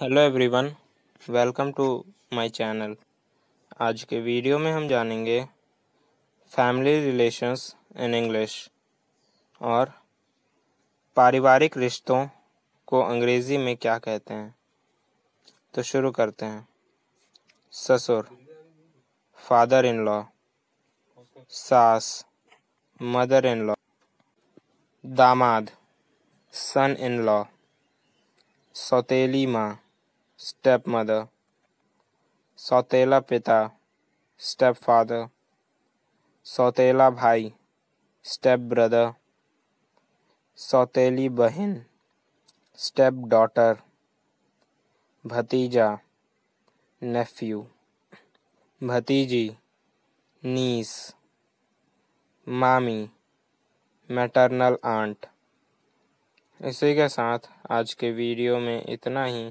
Hello everyone welcome to my channel आज के video में हम जानेंगे फैमिली रिलेशंस इन इंग्लिश और पारिवारिक रिश्तों को अंग्रेज़ी में क्या कहते हैं। तो शुरू करते हैं। ससुर फादर इन लॉ सास मदर इन लॉ दामाद सन इन लॉ सौतेली माँ stepmother सौतेला पिता stepfather सौतेला भाई step brother सौतेली बहन step daughter भतीजा nephew भतीजी नीस मामी मैटरनल आंट इसी के साथ आज के वीडियो में इतना ही।